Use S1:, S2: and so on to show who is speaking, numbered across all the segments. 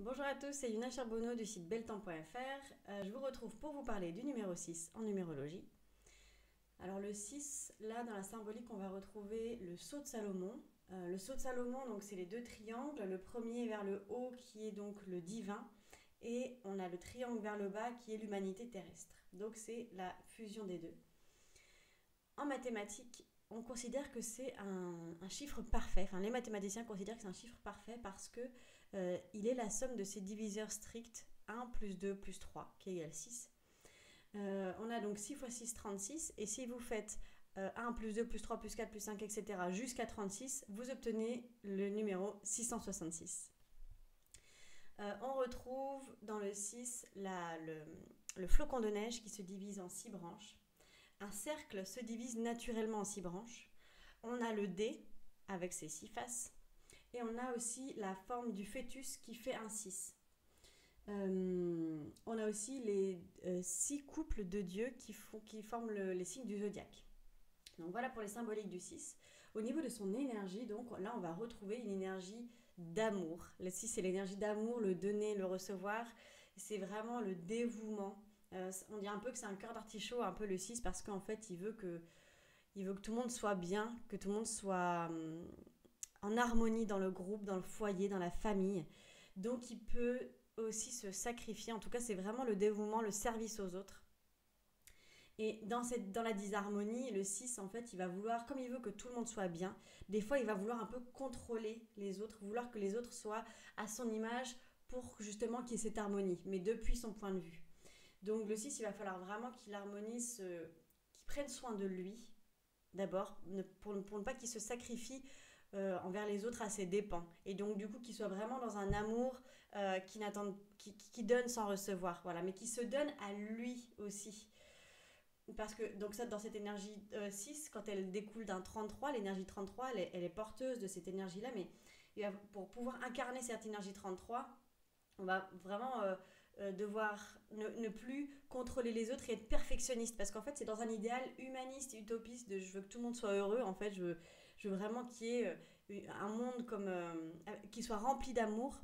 S1: Bonjour à tous, c'est Yuna Charbonneau du site belletemps.fr. Euh, je vous retrouve pour vous parler du numéro 6 en numérologie. Alors le 6, là dans la symbolique, on va retrouver le saut de Salomon. Euh, le saut de Salomon, donc c'est les deux triangles, le premier vers le haut qui est donc le divin et on a le triangle vers le bas qui est l'humanité terrestre. Donc c'est la fusion des deux. En mathématiques, on considère que c'est un, chiffre parfait. Enfin, les mathématiciens considèrent que c'est un chiffre parfait parce que euh, il est la somme de ses diviseurs stricts 1 plus 2 plus 3 qui égale 6. Euh, on a donc 6 fois 6, 36. Et si vous faites 1 euh, plus 2 plus 3 plus 4 plus 5, etc. jusqu'à 36, vous obtenez le numéro 666. on retrouve dans le 6 le, le, flocon de neige qui se divise en 6 branches. Un cercle se divise naturellement en 6 branches. On a le dé avec ses 6 faces. Et on a aussi la forme du fœtus qui fait un 6. Euh, on a aussi les euh, six couples de dieux qui, font, qui forment les signes du zodiaque. Donc voilà pour les symboliques du 6. Au niveau de son énergie, donc là on va retrouver une énergie d'amour. Le 6 c'est l'énergie d'amour, le donner, le recevoir. C'est vraiment le dévouement. Euh, on dit un peu que c'est un cœur d'artichaut, un peu le 6, parce qu'en fait il veut que il veut que tout le monde soit bien, que tout le monde soit hum, en harmonie dans le groupe, dans le foyer, dans la famille. Donc il peut aussi se sacrifier. En tout cas, c'est vraiment le dévouement, le service aux autres. Et dans, cette, dans la disharmonie, le 6, en fait, il va vouloir, comme il veut que tout le monde soit bien, des fois, il va vouloir un peu contrôler les autres, vouloir que les autres soient à son image pour justement qu'il y ait cette harmonie, mais depuis son point de vue. Donc le 6, il va falloir vraiment qu'il harmonise, euh, qu'il prenne soin de lui, d'abord, pour, ne pas qu'il se sacrifie euh, envers les autres à ses dépens. Et donc, du coup, qu'il soit vraiment dans un amour euh, qui, qui, qui, donne sans recevoir, voilà, mais qui se donne à lui aussi. Parce que, donc, ça, dans cette énergie 6, euh, quand elle découle d'un 33, l'énergie 33, elle est, elle est, porteuse de cette énergie-là, mais pour pouvoir incarner cette énergie 33, on va vraiment devoir ne, ne, plus contrôler les autres et être perfectionniste. Parce qu'en fait, c'est dans un idéal humaniste, utopiste je veux que tout le monde soit heureux. En fait, je veux, je veux vraiment qu'il y ait euh, un monde comme euh, qui soit rempli d'amour.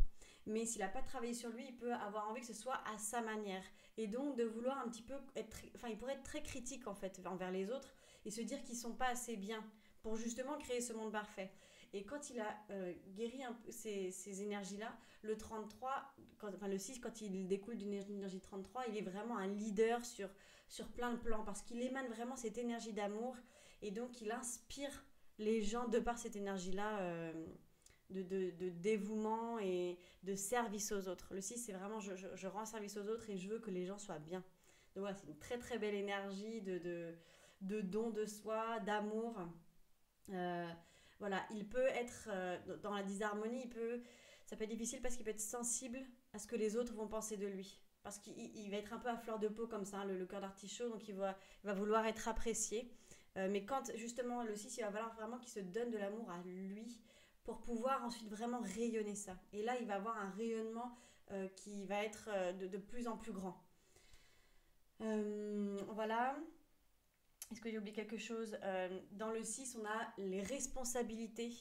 S1: Mais s'il n'a pas travaillé sur lui, il peut avoir envie que ce soit à sa manière. Et donc de vouloir un petit peu être... Enfin, il pourrait être très critique en fait envers les autres et se dire qu'ils sont pas assez bien pour justement créer ce monde parfait. Et quand il a euh, guéri ces, ces énergies-là, le 33, quand, enfin le 6, quand il découle d'une énergie 33, il est vraiment un leader sur, sur plein de plans parce qu'il émane vraiment cette énergie d'amour et donc il inspire les gens, de par cette énergie-là euh, de, dévouement et de service aux autres. Le 6, c'est vraiment je, rends service aux autres et je veux que les gens soient bien. Donc voilà, c'est une très très belle énergie de, de, don de soi, d'amour. Euh, voilà, il peut être euh, dans la disharmonie, il peut, ça peut être difficile parce qu'il peut être sensible à ce que les autres vont penser de lui. Parce qu'il va être un peu à fleur de peau comme ça, hein, le, cœur d'artichaut, donc il va, vouloir être apprécié. Euh, mais quand justement le 6, il va falloir vraiment qu'il se donne de l'amour à lui pour pouvoir ensuite vraiment rayonner ça. Et là, il va avoir un rayonnement euh, qui va être de, de, plus en plus grand. voilà. Est-ce que j'ai oublié quelque chose Dans le 6, on a les responsabilités,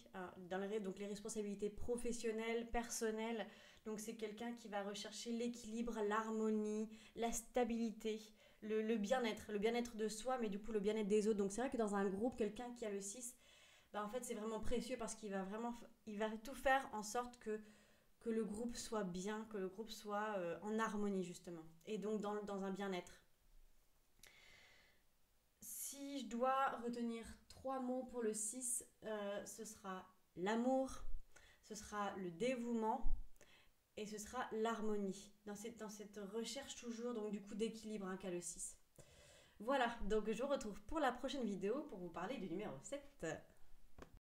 S1: les, donc les responsabilités professionnelles, personnelles. Donc c'est quelqu'un qui va rechercher l'équilibre, l'harmonie, la stabilité le, bien-être, le bien-être de soi, mais du coup le bien-être des autres. Donc c'est vrai que dans un groupe, quelqu'un qui a le 6, bah, en fait c'est vraiment précieux parce qu'il va vraiment il va tout faire en sorte que, que le groupe soit bien, que le groupe soit euh, en harmonie justement, et donc dans, dans un bien-être. Si je dois retenir trois mots pour le 6, euh, ce sera l'amour, ce sera le dévouement et ce sera l'harmonie. Dans cette, recherche toujours donc du coup d'équilibre hein, qu'a le 6. Voilà, donc je vous retrouve pour la prochaine vidéo pour vous parler du numéro 7.